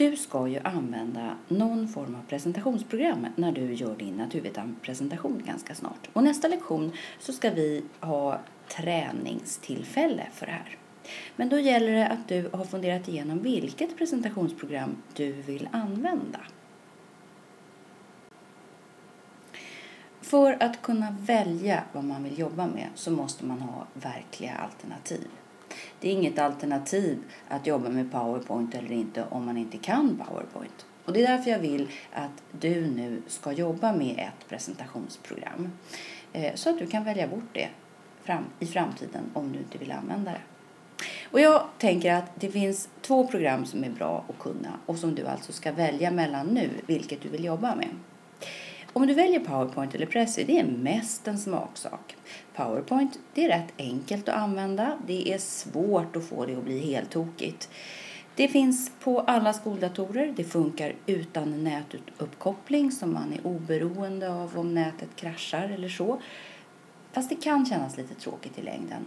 Du ska ju använda någon form av presentationsprogram när du gör din naturvetarpresentation ganska snart. Och nästa lektion så ska vi ha träningstillfälle för det här. Men då gäller det att du har funderat igenom vilket presentationsprogram du vill använda. För att kunna välja vad man vill jobba med så måste man ha verkliga alternativ. Det är inget alternativ att jobba med Powerpoint eller inte om man inte kan Powerpoint. Och det är därför jag vill att du nu ska jobba med ett presentationsprogram. Eh, så att du kan välja bort det i framtiden om du inte vill använda det. Och jag tänker att det finns två program som är bra att kunna och som du alltså ska välja mellan nu, vilket du vill jobba med. Om du väljer Powerpoint eller Prezi, det är mest en smaksak. Powerpoint, det är rätt enkelt att använda. Det är svårt att få det att bli helt tokigt. Det finns på alla skoldatorer. Det funkar utan nätuppkoppling så man är oberoende av om nätet kraschar eller så. Fast det kan kännas lite tråkigt i längden.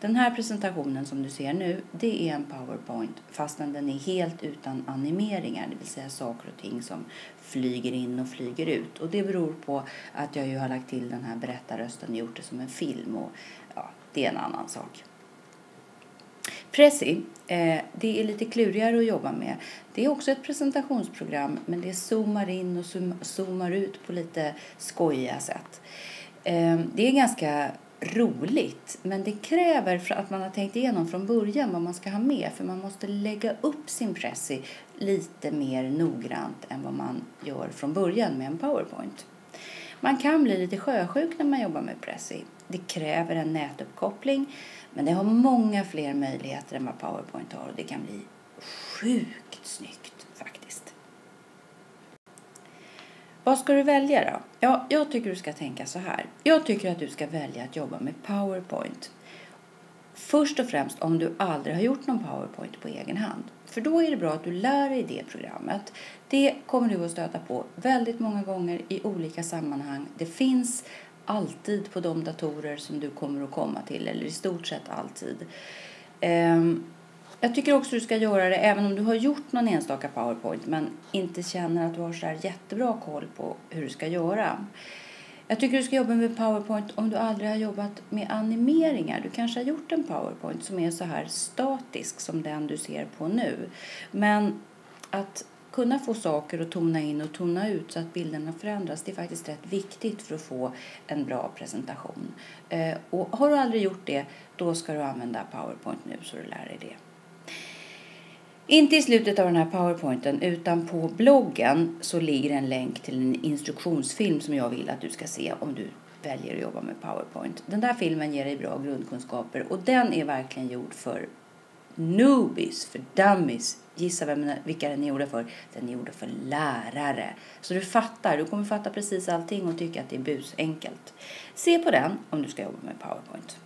Den här presentationen som du ser nu, det är en powerpoint fastän den är helt utan animeringar, det vill säga saker och ting som flyger in och flyger ut. Och det beror på att jag ju har lagt till den här berättarrösten och gjort det som en film och ja, det är en annan sak. Prezi, eh, det är lite klurigare att jobba med. Det är också ett presentationsprogram men det zoomar in och zoomar ut på lite skojiga sätt. Ehm, det är ganska roligt men det kräver att man har tänkt igenom från början vad man ska ha med för man måste lägga upp sin pressi lite mer noggrant än vad man gör från början med en Powerpoint. Man kan bli lite sjösjuk när man jobbar med pressi. Det kräver en nätuppkoppling men det har många fler möjligheter än vad Powerpoint har och det kan bli sjukt snyggt faktiskt. Vad ska du välja då? Ja, jag tycker du ska tänka så här. Jag tycker att du ska välja att jobba med Powerpoint. Först och främst om du aldrig har gjort någon Powerpoint på egen hand. För då är det bra att du lär dig det programmet. Det kommer du att stöta på väldigt många gånger i olika sammanhang. Det finns alltid på de datorer som du kommer att komma till, eller i stort sett alltid. Um, jag tycker också du ska göra det även om du har gjort någon enstaka powerpoint men inte känner att du har så här jättebra koll på hur du ska göra. Jag tycker du ska jobba med powerpoint om du aldrig har jobbat med animeringar. Du kanske har gjort en powerpoint som är så här statisk som den du ser på nu. Men att kunna få saker att tona in och tona ut så att bilderna förändras det är faktiskt rätt viktigt för att få en bra presentation. Eh, och har du aldrig gjort det då ska du använda powerpoint nu så du lär dig det. Inte i slutet av den här powerpointen utan på bloggen så ligger en länk till en instruktionsfilm som jag vill att du ska se om du väljer att jobba med powerpoint. Den där filmen ger dig bra grundkunskaper och den är verkligen gjord för newbies, för dummies. Gissa vem, vilka den är gjord för? Den är gjord för lärare. Så du fattar, du kommer fatta precis allting och tycka att det är busenkelt. Se på den om du ska jobba med powerpoint.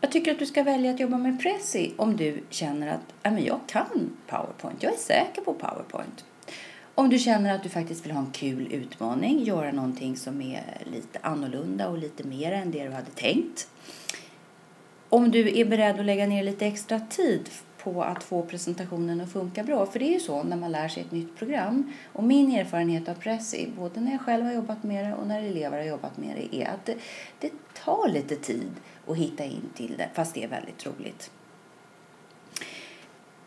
Jag tycker att du ska välja att jobba med Prezi om du känner att men jag kan Powerpoint. Jag är säker på Powerpoint. Om du känner att du faktiskt vill ha en kul utmaning, göra någonting som är lite annorlunda och lite mer än det du hade tänkt. Om du är beredd att lägga ner lite extra tid på att få presentationen att funka bra. För det är ju så när man lär sig ett nytt program. Och min erfarenhet av Prezi, både när jag själv har jobbat med det och när elever har jobbat med det, är att det, det tar lite tid att hitta in till det, fast det är väldigt roligt.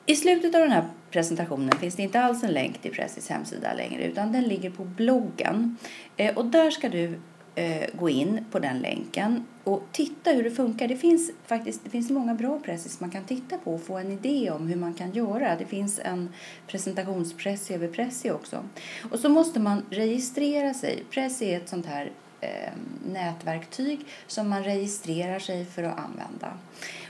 I slutet av den här presentationen finns det inte alls en länk till Pressis hemsida längre utan den ligger på bloggen. Eh, och där ska du Eh, gå in på den länken och titta hur det funkar. Det finns faktiskt det finns många bra presses man kan titta på och få en idé om hur man kan göra. Det finns en presentationspress över Pressi också. Och så måste man registrera sig. Pressi är ett sånt här eh, nätverktyg som man registrerar sig för att använda.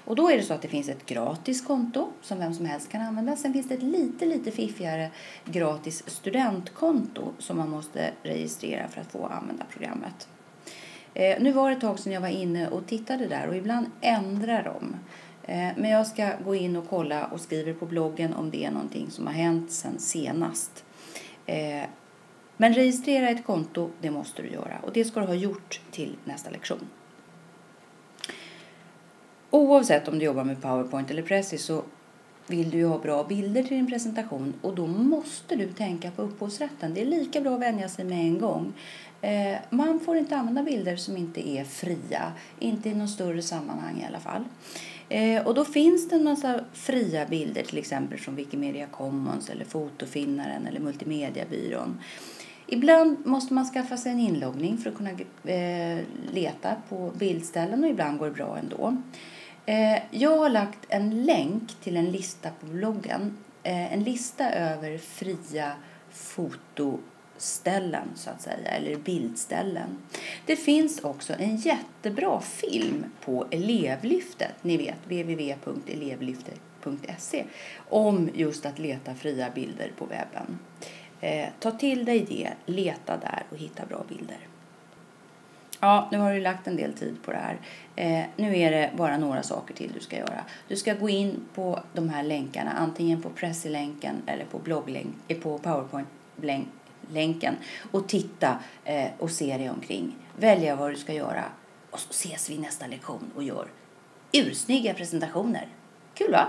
Och då är det så att det finns ett gratis konto som vem som helst kan använda. Sen finns det ett lite, lite fiffigare gratis studentkonto som man måste registrera för att få använda programmet. Eh, nu var det ett tag sedan jag var inne och tittade där och ibland ändrar de. Eh, men jag ska gå in och kolla och skriver på bloggen om det är någonting som har hänt sen senast. Eh, men registrera ett konto, det måste du göra och det ska du ha gjort till nästa lektion. Oavsett om du jobbar med Powerpoint eller Prezi så vill du ju ha bra bilder till din presentation och då måste du tänka på upphovsrätten. Det är lika bra att vänja sig med en gång. Eh, man får inte använda bilder som inte är fria, inte i något större sammanhang i alla fall. Eh, och då finns det en massa fria bilder, till exempel från Wikimedia Commons eller Fotofinnaren eller Multimediabyrån. Ibland måste man skaffa sig en inloggning för att kunna eh, leta på bildställen och ibland går det bra ändå. Eh, jag har lagt en länk till en lista på bloggen. Eh, en lista över fria fotoställen så att säga, eller bildställen. Det finns också en jättebra film på Elevlyftet, ni vet www.elevlyftet.se om just att leta fria bilder på webben. Eh, ta till dig det, leta där och hitta bra bilder. Ja, nu har du lagt en del tid på det här. Eh, nu är det bara några saker till du ska göra. Du ska gå in på de här länkarna, antingen på Pressy-länken eller på, blogglänk, eh, på Powerpoint-länken och titta eh, och se dig omkring. Välja vad du ska göra och så ses vi i nästa lektion och gör ursnygga presentationer. Kul va?